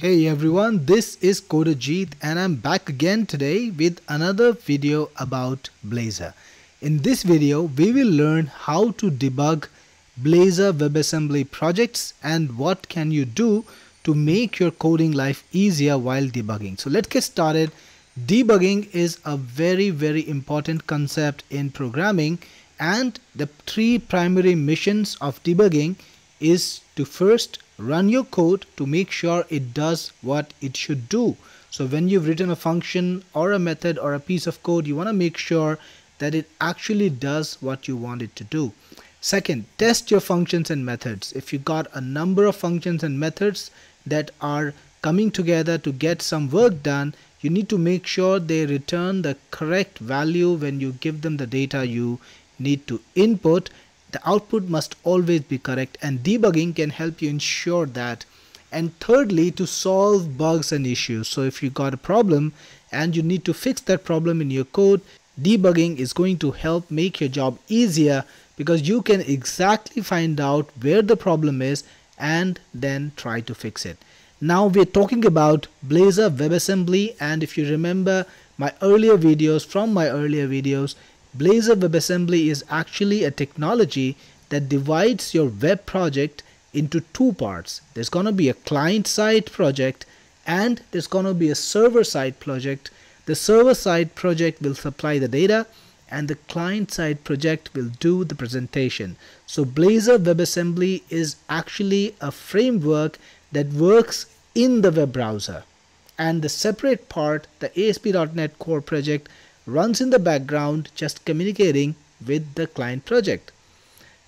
Hey everyone, this is Coderjeet and I'm back again today with another video about Blazor. In this video, we will learn how to debug Blazor WebAssembly projects and what can you do to make your coding life easier while debugging. So let's get started. Debugging is a very very important concept in programming and the three primary missions of debugging is to first run your code to make sure it does what it should do. So when you've written a function or a method or a piece of code, you want to make sure that it actually does what you want it to do. Second, test your functions and methods. If you got a number of functions and methods that are coming together to get some work done, you need to make sure they return the correct value when you give them the data you need to input the output must always be correct and debugging can help you ensure that. And thirdly to solve bugs and issues. So if you got a problem and you need to fix that problem in your code debugging is going to help make your job easier because you can exactly find out where the problem is and then try to fix it. Now we're talking about Blazor WebAssembly and if you remember my earlier videos from my earlier videos Blazor WebAssembly is actually a technology that divides your web project into two parts. There's going to be a client-side project and there's going to be a server-side project. The server-side project will supply the data and the client-side project will do the presentation. So Blazor WebAssembly is actually a framework that works in the web browser. And the separate part, the ASP.NET Core project, runs in the background just communicating with the client project.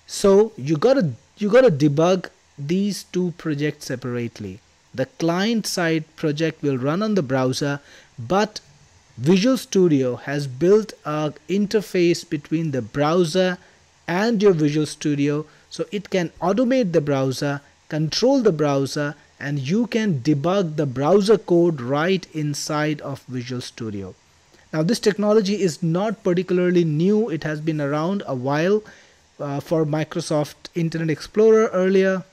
So you gotta you gotta debug these two projects separately. The client side project will run on the browser, but Visual Studio has built a interface between the browser and your Visual Studio so it can automate the browser, control the browser and you can debug the browser code right inside of Visual Studio. Now this technology is not particularly new. It has been around a while uh, for Microsoft Internet Explorer earlier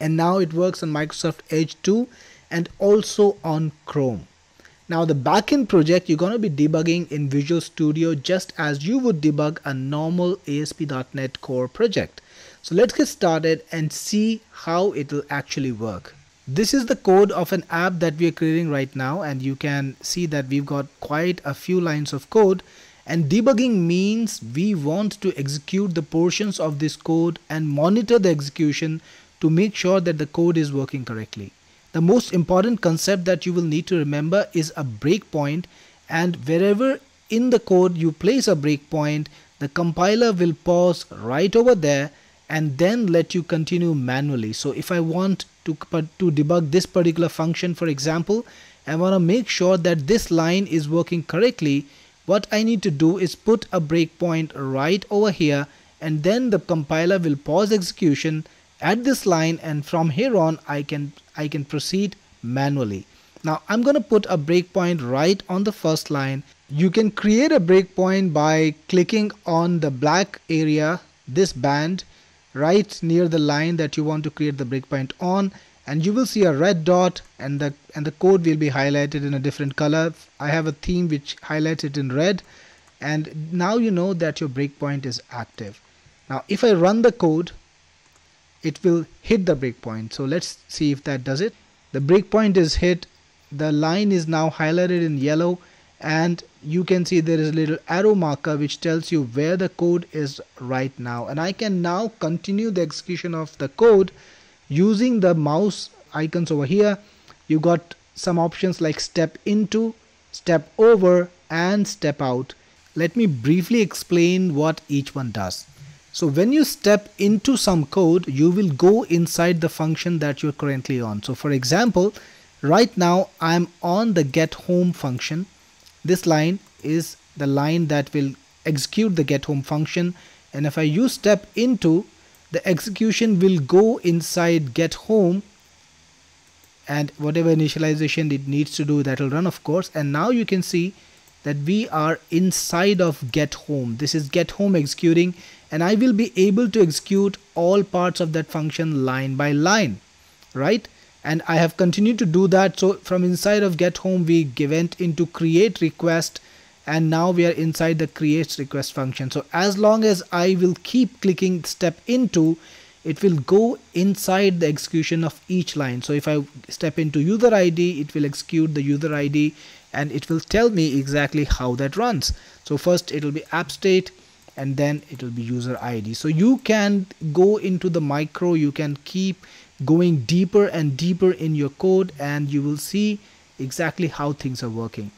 and now it works on Microsoft Edge 2 and also on Chrome. Now the backend project you're going to be debugging in Visual Studio just as you would debug a normal ASP.NET Core project. So let's get started and see how it will actually work. This is the code of an app that we are creating right now and you can see that we've got quite a few lines of code and debugging means we want to execute the portions of this code and monitor the execution to make sure that the code is working correctly. The most important concept that you will need to remember is a breakpoint and wherever in the code you place a breakpoint the compiler will pause right over there and then let you continue manually. So if I want to, to debug this particular function for example, I want to make sure that this line is working correctly, what I need to do is put a breakpoint right over here and then the compiler will pause execution at this line and from here on I can I can proceed manually. Now I'm going to put a breakpoint right on the first line. You can create a breakpoint by clicking on the black area, this band right near the line that you want to create the breakpoint on and you will see a red dot and the and the code will be highlighted in a different color. I have a theme which highlights it in red and now you know that your breakpoint is active. Now if I run the code it will hit the breakpoint. So let's see if that does it. The breakpoint is hit. The line is now highlighted in yellow and you can see there is a little arrow marker which tells you where the code is right now. And I can now continue the execution of the code using the mouse icons over here. You got some options like step into step over and step out. Let me briefly explain what each one does. So when you step into some code you will go inside the function that you're currently on. So for example right now I'm on the get home function this line is the line that will execute the get home function. And if I use step into the execution will go inside get home. And whatever initialization it needs to do that will run of course. And now you can see that we are inside of get home. This is get home executing. And I will be able to execute all parts of that function line by line right and I have continued to do that. So from inside of get home we went into create request and now we are inside the create request function. So as long as I will keep clicking step into it will go inside the execution of each line. So if I step into user ID it will execute the user ID and it will tell me exactly how that runs. So first it will be app state and then it will be user ID so you can go into the micro you can keep going deeper and deeper in your code and you will see exactly how things are working.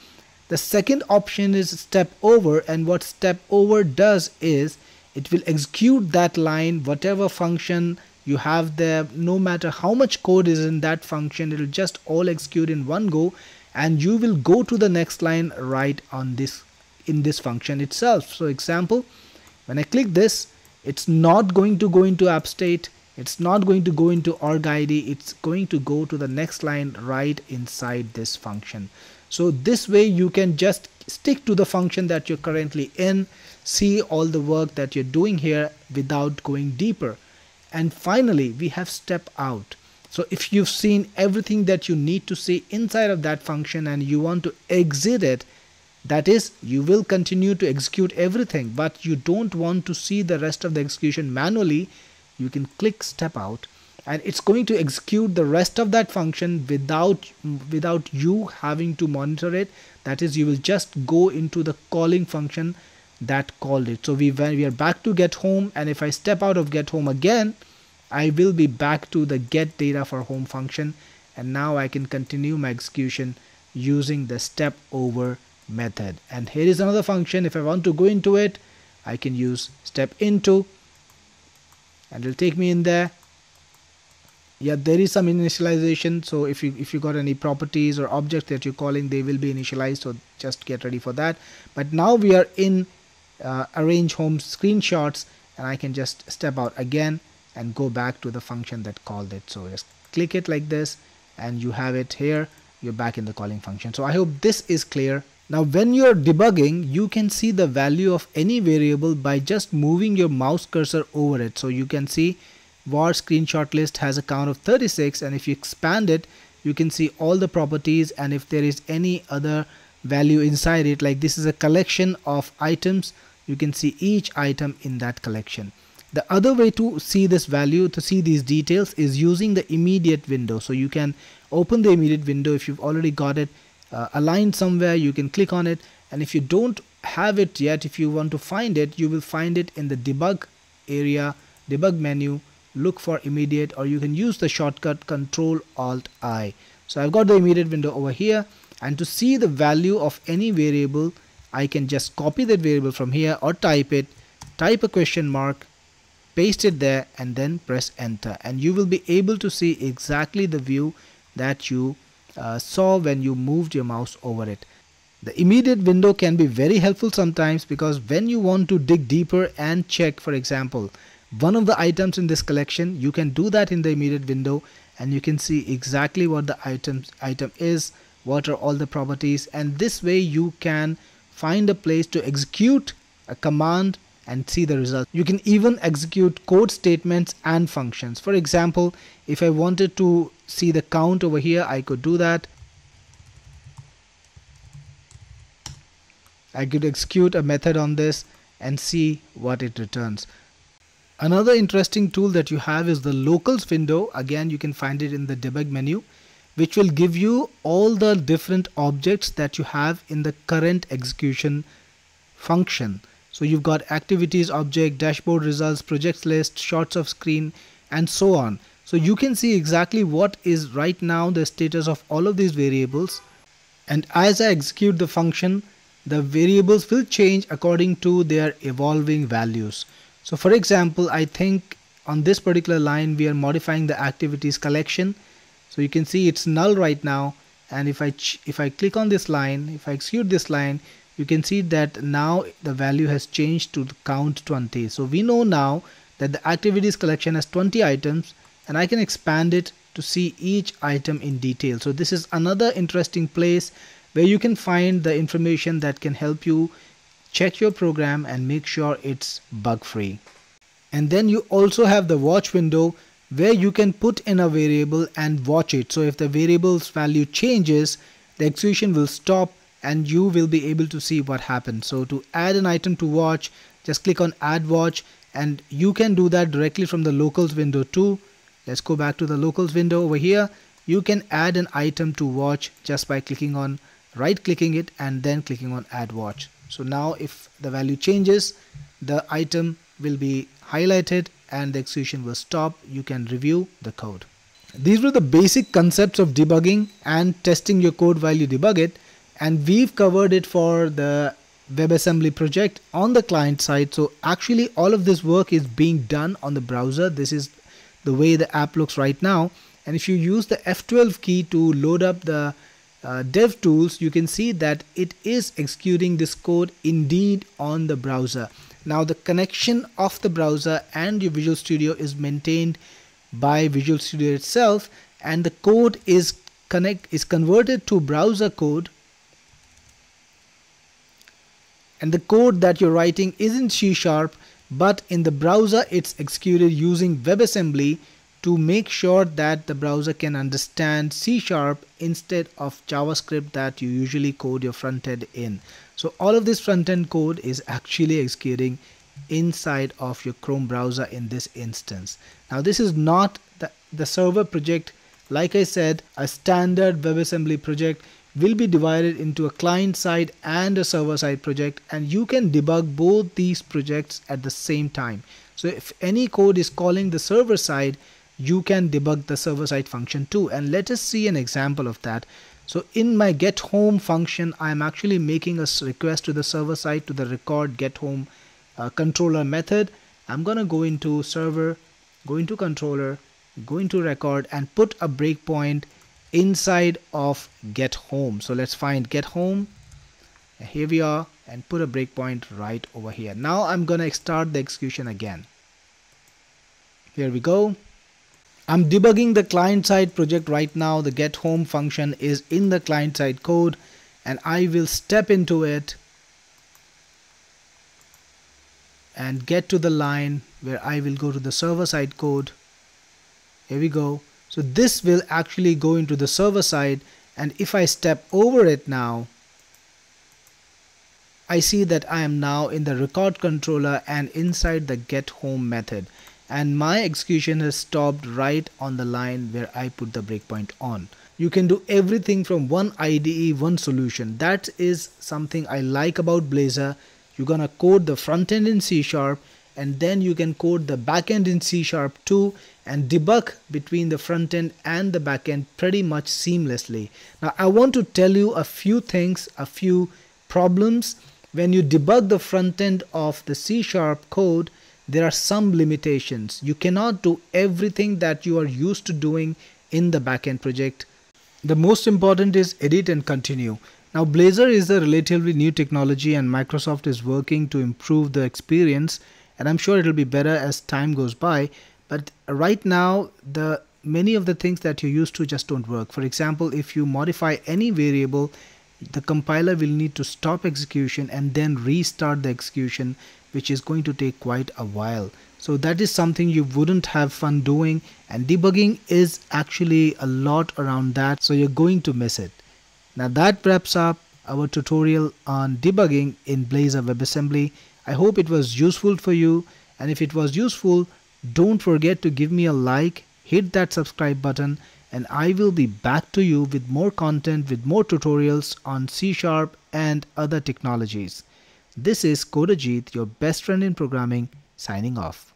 The second option is step over and what step over does is it will execute that line whatever function you have there. No matter how much code is in that function it will just all execute in one go and you will go to the next line right on this in this function itself. So example when I click this it's not going to go into app state it's not going to go into org id it's going to go to the next line right inside this function. So this way you can just stick to the function that you're currently in see all the work that you're doing here without going deeper. And finally we have step out. So if you've seen everything that you need to see inside of that function and you want to exit it that is you will continue to execute everything but you don't want to see the rest of the execution manually you can click step out and it's going to execute the rest of that function without without you having to monitor it. That is you will just go into the calling function that called it. So we when we are back to get home and if I step out of get home again I will be back to the get data for home function. And now I can continue my execution using the step over method. And here is another function. If I want to go into it I can use step into and it'll take me in there. Yeah there is some initialization. So if you if you got any properties or objects that you're calling they will be initialized. So just get ready for that. But now we are in uh, arrange home screenshots and I can just step out again and go back to the function that called it. So just click it like this and you have it here. You're back in the calling function. So I hope this is clear now when you're debugging you can see the value of any variable by just moving your mouse cursor over it so you can see var screenshot list has a count of 36 and if you expand it you can see all the properties and if there is any other value inside it like this is a collection of items you can see each item in that collection. The other way to see this value, to see these details is using the immediate window. So you can open the immediate window if you've already got it uh, aligned somewhere, you can click on it. And if you don't have it yet, if you want to find it, you will find it in the debug area, debug menu, look for immediate or you can use the shortcut control alt I. So I've got the immediate window over here and to see the value of any variable I can just copy that variable from here or type it type a question mark paste it there and then press enter and you will be able to see exactly the view that you uh, saw when you moved your mouse over it. The immediate window can be very helpful sometimes because when you want to dig deeper and check for example one of the items in this collection you can do that in the immediate window and you can see exactly what the item item is what are all the properties and this way you can find a place to execute a command and see the result. You can even execute code statements and functions. For example, if I wanted to see the count over here, I could do that. I could execute a method on this and see what it returns. Another interesting tool that you have is the locals window. Again, you can find it in the debug menu which will give you all the different objects that you have in the current execution function. So you've got activities object, dashboard results, projects list, shots of screen and so on. So you can see exactly what is right now the status of all of these variables and as I execute the function the variables will change according to their evolving values. So for example I think on this particular line we are modifying the activities collection so you can see it's null right now and if I if I click on this line if I execute this line you can see that now the value has changed to count 20 so we know now that the activities collection has 20 items and I can expand it to see each item in detail. So this is another interesting place where you can find the information that can help you check your program and make sure it's bug free and then you also have the watch window where you can put in a variable and watch it. So if the variable's value changes, the execution will stop and you will be able to see what happened. So to add an item to watch, just click on add watch and you can do that directly from the locals window too. Let's go back to the locals window over here. You can add an item to watch just by clicking on right clicking it and then clicking on add watch. So now if the value changes, the item will be highlighted and the execution will stop. You can review the code. These were the basic concepts of debugging and testing your code while you debug it and we've covered it for the WebAssembly project on the client side. So actually all of this work is being done on the browser. This is the way the app looks right now. And if you use the F12 key to load up the uh, dev tools, you can see that it is executing this code indeed on the browser. Now the connection of the browser and your Visual Studio is maintained by Visual Studio itself and the code is connect is converted to browser code and the code that you're writing isn't C sharp but in the browser it's executed using WebAssembly to make sure that the browser can understand C sharp instead of JavaScript that you usually code your front end in. So all of this front end code is actually executing inside of your Chrome browser in this instance. Now this is not the, the server project. Like I said, a standard WebAssembly project will be divided into a client side and a server side project and you can debug both these projects at the same time. So if any code is calling the server side, you can debug the server side function too. And let us see an example of that. So in my get home function, I'm actually making a request to the server side to the record get home uh, controller method. I'm gonna go into server, go into controller, go into record and put a breakpoint inside of get home. So let's find get home. Here we are and put a breakpoint right over here. Now I'm gonna start the execution again. Here we go. I'm debugging the client side project right now. The get home function is in the client side code and I will step into it and get to the line where I will go to the server side code. Here we go so this will actually go into the server side and if I step over it now, I see that I am now in the record controller and inside the get home method and my execution has stopped right on the line where I put the breakpoint on. You can do everything from one IDE, one solution. That is something I like about Blazor. You're gonna code the front end in C Sharp and then you can code the backend in C Sharp too and debug between the front end and the back end pretty much seamlessly. Now I want to tell you a few things, a few problems. When you debug the front end of the C Sharp code, there are some limitations. You cannot do everything that you are used to doing in the backend project. The most important is edit and continue. Now Blazor is a relatively new technology and Microsoft is working to improve the experience and I'm sure it'll be better as time goes by but right now the many of the things that you used to just don't work. For example if you modify any variable the compiler will need to stop execution and then restart the execution which is going to take quite a while. So that is something you wouldn't have fun doing and debugging is actually a lot around that so you're going to miss it. Now that wraps up our tutorial on debugging in Blazor WebAssembly I hope it was useful for you and if it was useful don't forget to give me a like, hit that subscribe button and I will be back to you with more content with more tutorials on C Sharp and other technologies. This is Coderjeet, your best friend in programming, signing off.